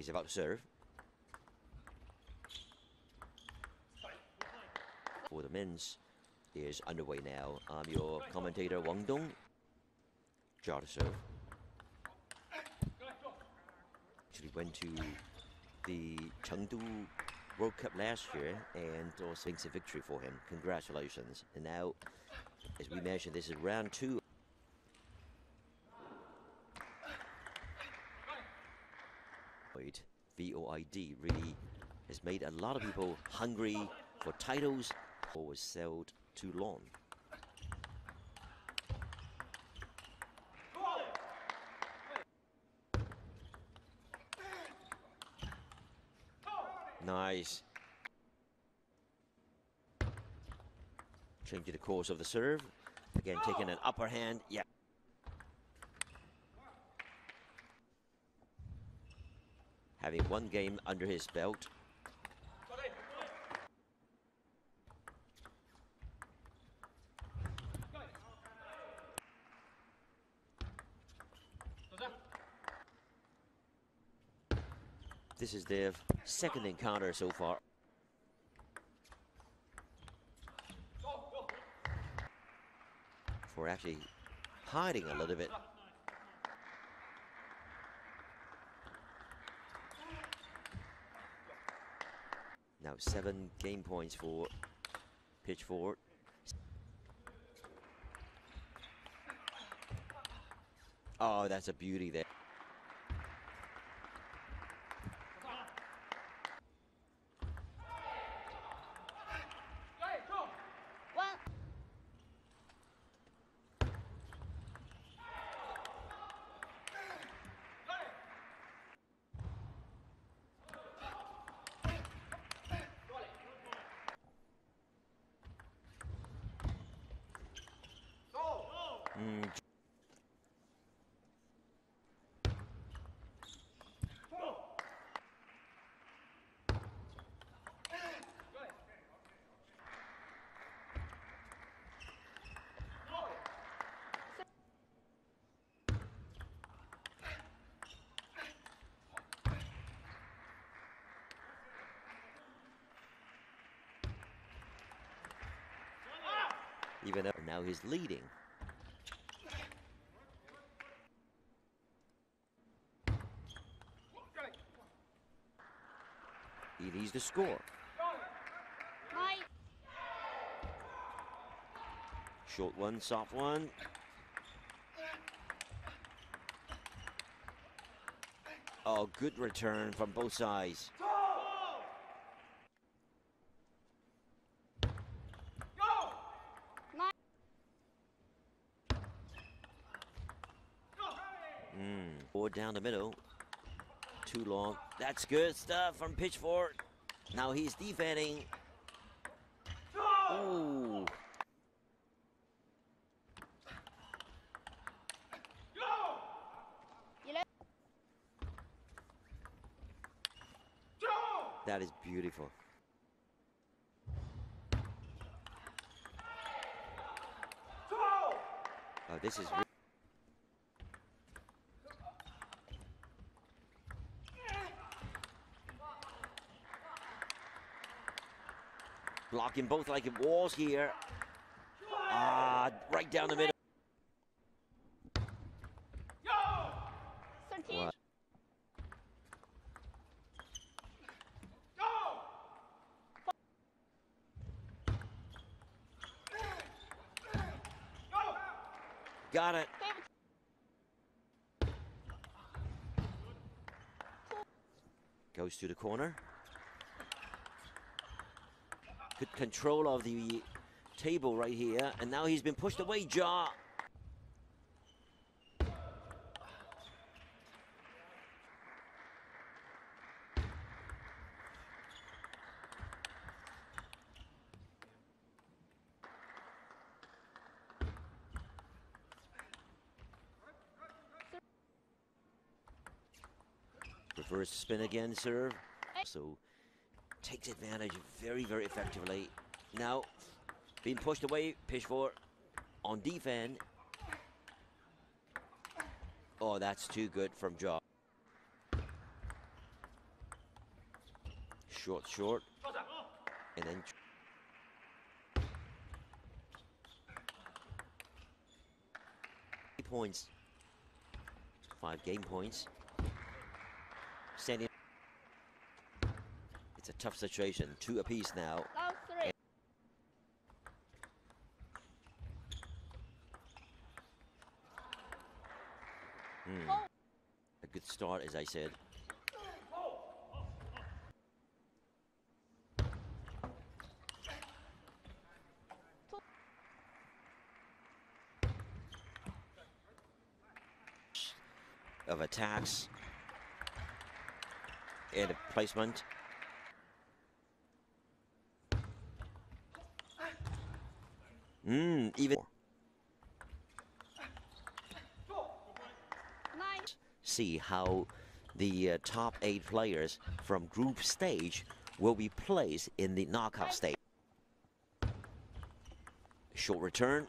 He's about to serve. For the men's is underway now. I'm your commentator Wang Dong. Jha to serve. Actually went to the Chengdu World Cup last year and also it's a victory for him. Congratulations. And now, as we mentioned, this is round two. Void, VOID really has made a lot of people hungry for titles or was sold too long. Nice. Changing the course of the serve. Again, taking an upper hand. Yeah. Having one game under his belt. This is their second encounter so far. For actually hiding a little bit. Seven game points for Pitchford. Oh, that's a beauty there. Even though now he's leading. He needs to score. Short one, soft one. Oh, good return from both sides. Down the middle. Too long. That's good stuff from Pitchford. Now he's defending. Ooh. That is beautiful. Oh, this is. Blocking both like it walls here. Ah, right down the middle. What? Got it. Goes to the corner. Good control of the table right here. And now he's been pushed away, Jha. Reverse spin again, serve. So takes advantage very, very effectively. Now being pushed away, Pitchford on defense. Oh, that's too good from Jha. Short, short. And then points. Five game points. A tough situation. Two apiece now. Hmm. A good start, as I said. Of attacks and a placement. Mm, even see how the uh, top eight players from group stage will be placed in the knockout stage. Short return,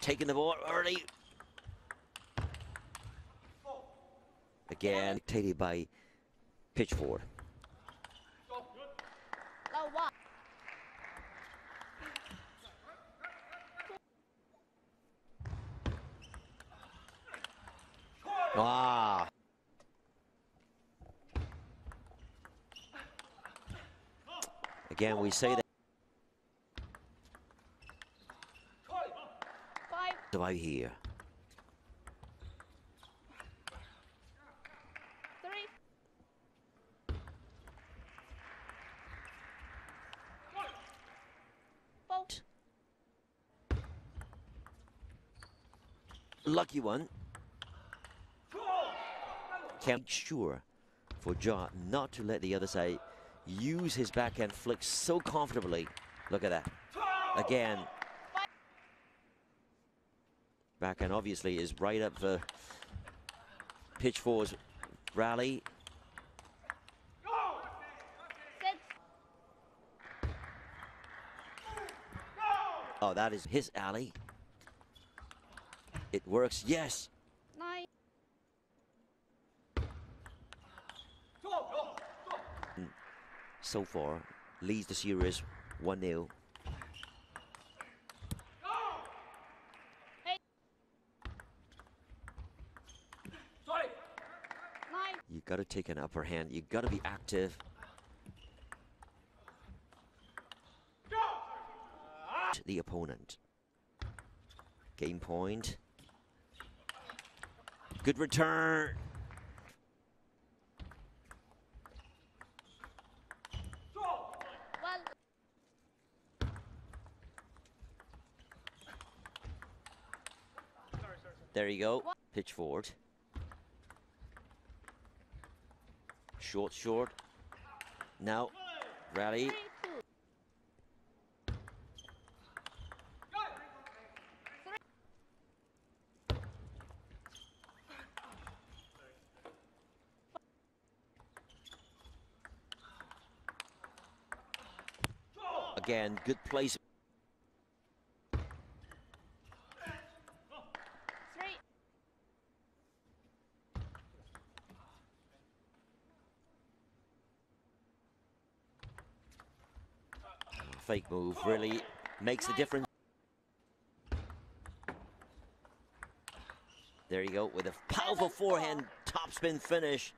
taking the ball early. Again, dictated by Pitchford. Love one. Ah. Again, we say that about here. Lucky one. Can make sure for Jha not to let the other side use his backhand flick so comfortably. Look at that. Again. Backhand obviously is right up for Pitchford's rally. Oh, that is his alley. It works, yes. So far, leads the series 1 0. Eight. Nine. You got to take an upper hand. You got to be active. The opponent. Game point. Good return. One. There you go. Pitchford. Short, short. Now, rally. Again, good place. Fake move really makes the difference. There you go with a powerful forehand topspin finish.